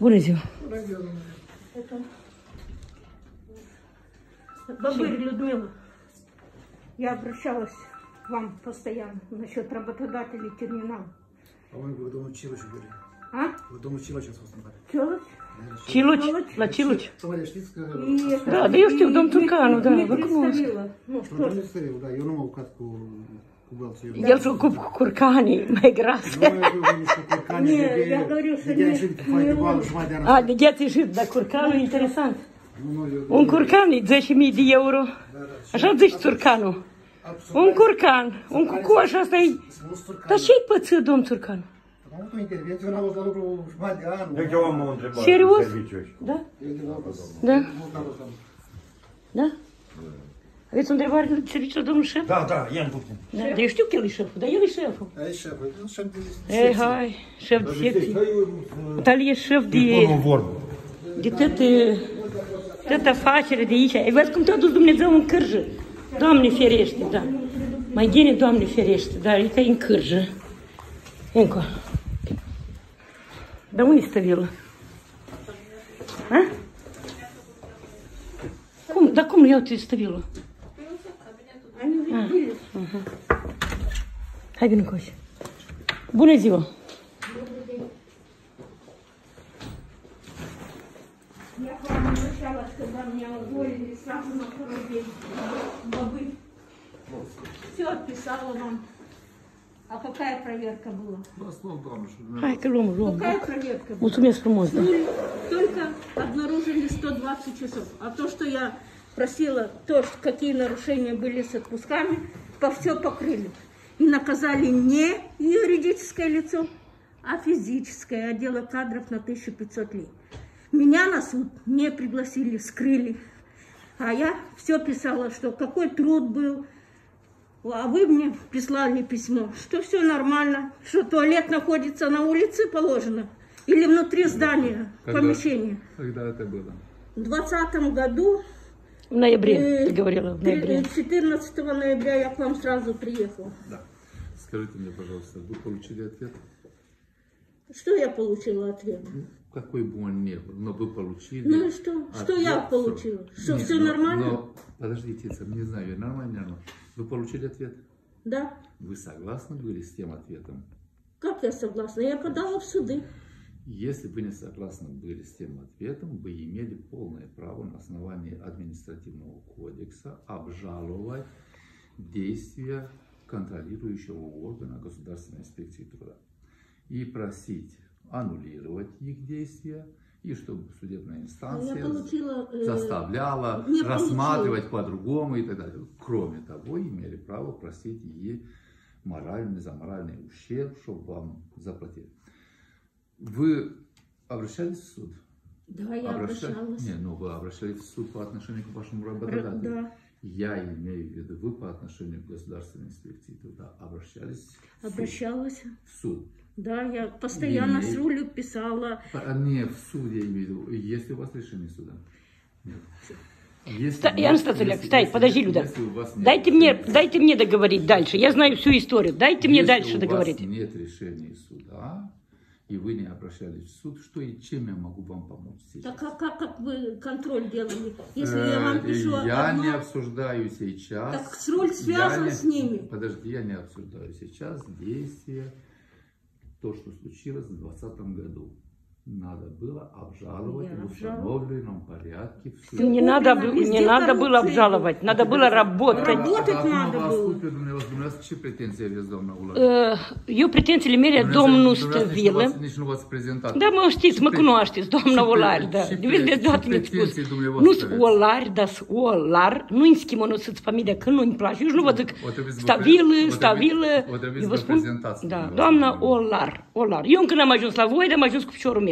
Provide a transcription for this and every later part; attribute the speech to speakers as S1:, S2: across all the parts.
S1: Ziua!
S2: Это Бабырь Людмила. Я обращалась к вам постоянно насчет работодателей терминала.
S3: По-моему, вы дома Чилочу были.
S2: А?
S3: Вы дома Чилочу основали.
S2: Челыч?
S1: Ciluci, la Ciluci.
S3: Товарищ Штицкая,
S2: И,
S1: Да, да я ж в дом
S2: и
S1: Туркану, да, выкнулась.
S2: Ну
S3: ну,
S2: что
S3: ставил, да, я cu bălții.
S1: El se cu curcanii mai grase.
S3: Nu, eu doream
S2: să
S3: ne... A,
S2: vedeți
S3: și de
S1: curcanul, interesant. Un curcan e 10.000 de euro. Da, da, așa zici turcanul. Un curcan, un cucoș, asta e... Dar ce-i pățit, domn turcan?
S3: Am avut o intervenție, am avut la lucru jumătate de an. Da?
S4: Eu am o întrebare.
S1: Serios? Da? Da? Da? Aveți o întrebare de serviciu, domnul șef?
S4: Da, da, ia-mi puțin.
S1: Da, dar eu știu că el e șeful, dar el e șeful.
S3: Aici șeful, eu șef de
S1: Ei, hai, șef de secție. Dar el e șef de...
S4: Bună vorbă.
S1: de toată, toată afacerea de aici. Ai văzut cum te-a dus Dumnezeu în cârjă? Doamne ferește, da. Mai bine, Doamne ferește, dar e ca e în cârjă. Încă. Dar unde stă vilă? Ha? Cum? Dar cum iau te stă vilă? Hai vină coși. Bună ziua!
S2: Я к вам обращалась, когда меня уволили сразу на второй день. Бабы. Все отписала вам. А какая проверка была?
S1: Hai că luăm, luăm.
S2: Какая проверка была?
S1: Mulțumesc frumos, da.
S2: Только обнаружили 120 часов. А то, что я просила, то, какие нарушения были с отпусками, по все покрыли. И наказали не юридическое лицо, а физическое отдела кадров на 1500 лет. Меня на суд не пригласили, скрыли. А я все писала, что какой труд был. А вы мне прислали письмо, что все нормально, что туалет находится на улице положено или внутри здания,
S5: Когда?
S2: помещения.
S5: Когда это было?
S2: В 2020 году,
S1: В ноябре,
S2: э,
S1: ты говорила, в ноябре.
S2: 14 ноября я к вам сразу приехала.
S5: Да. Скажите мне, пожалуйста, вы получили ответ?
S2: Что я получила ответ?
S5: Какой бы он ни был, но вы получили.
S2: Ну и что? Что я
S5: ответ,
S2: получила? Что
S5: Нет,
S2: все
S5: но-
S2: нормально?
S5: но- подождите, я не знаю, нормально, нормально. Вы получили ответ?
S2: Да.
S5: Вы согласны были с тем ответом?
S2: Как я согласна? Я подала в суды.
S5: Если вы не согласны были с тем ответом, вы имели полное право на основании административного кодекса обжаловать действия контролирующего органа Государственной инспекции труда и просить аннулировать их действия и чтобы судебная
S2: Я
S5: инстанция
S2: получила... э,
S5: заставляла
S2: не
S5: рассматривать по-другому и так далее. Кроме того, имели право просить и моральный, за моральный ущерб, чтобы вам заплатили. Вы обращались в суд?
S2: Да, я
S5: Обраща-
S2: обращалась.
S5: Не, ну вы обращались в суд по отношению к вашему работодателю.
S2: Да.
S5: Я имею в виду, вы по отношению к Государственной инспекции труда обращались в суд.
S2: Обращалась.
S5: В суд.
S2: Да, я постоянно
S5: Не-
S2: с рулю писала.
S5: А, Не, в суд я имею в виду. Есть ли у вас решение суда? Нет. Если
S1: Ян Стацеляк,
S5: если-
S1: стой,
S5: если-
S1: подожди, Люда.
S5: если у
S1: Дайте мне, дайте мне договорить дальше. Я знаю всю историю. Дайте мне
S5: Если
S1: дальше
S5: у
S1: договорить.
S5: вас нет решения суда, и вы не обращались в суд, что и чем я могу вам помочь сейчас?
S2: Так а как, как вы контроль делали? Если я вам
S5: Э,
S2: пишу
S5: я
S2: одно,
S5: не обсуждаю сейчас.
S2: Так
S5: я
S2: связан
S5: не-
S2: с ними.
S5: Подожди, я не обсуждаю сейчас действия, то, что случилось в 2020 году. Надо было обжаловать
S2: Я
S5: в
S2: обжаловала.
S5: установленном порядке в суд.
S1: Не надо,
S2: Купина,
S1: не
S2: везде
S1: надо было
S2: коррупция.
S1: обжаловать, надо было работать.
S2: Работать
S5: Acum
S2: надо
S5: vă
S2: было.
S5: ascult pe dumneavoastră. Dumneavoastră ce pretenții aveți, doamna Ular?
S1: Uh, Eu pretențiile mele, domnul Stăvilă,
S5: Nici nu v-ați prezentat.
S1: Da, mă știți,
S5: Ce
S1: mă
S5: pre-
S1: cunoașteți, doamna
S5: ce pre-
S1: Olari, da.
S5: ce
S1: De
S5: pre-
S1: de
S5: ce
S1: dată mi-ați spus.
S5: pretenții dumneavoastră
S1: Nu sunt
S5: aveți?
S1: Olari, dar sunt Olar. Nu în schimă, nu sunt familia, că nu-mi place. Eu și nu vă zic
S5: O trebuie să vă
S1: stabilă,
S5: pre- o trebuie-
S1: stabilă.
S5: o trebuie
S1: Eu
S5: să
S1: vă
S5: vă
S1: spun,
S5: prezentați
S1: da,
S5: dumneavoastră.
S1: doamna Olar, Olar. Eu încă n-am ajuns la voi, dar am ajuns cu piciorul meu.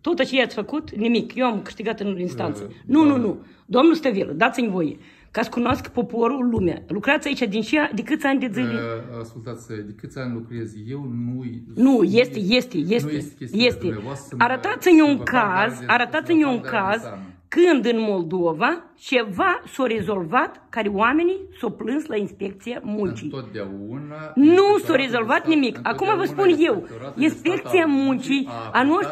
S1: Tot ce i-ați făcut, nimic. Eu am câștigat în instanță.
S5: Uh,
S1: Nu, nu,
S5: doamne.
S1: nu. Domnul Stăvilă, dați-mi voie. Ca să cunoască poporul, lumea. Lucrați aici din ce, de câți ani de zile?
S5: Uh, Ascultați, de câți ani lucrez eu, nu...
S1: Nu, este, este,
S5: Nu
S1: este,
S5: este chestia
S1: este.
S5: dumneavoastră să mă-
S1: Arătați-mi
S5: să
S1: un
S5: vă
S1: caz,
S5: fac
S1: arătați-mi
S5: să vă
S1: un
S5: fac
S1: caz
S5: de
S1: când în Moldova ceva s-a rezolvat care oamenii s-au plâns la inspecția muncii.
S5: Întotdeauna...
S1: Nu s-a
S5: Inspectoratul de
S1: rezolvat
S5: stat-
S1: nimic. Acum vă spun
S5: întotdeauna
S1: eu,
S5: Inspectoratul de stat
S1: inspecția
S5: al
S1: muncii a noastră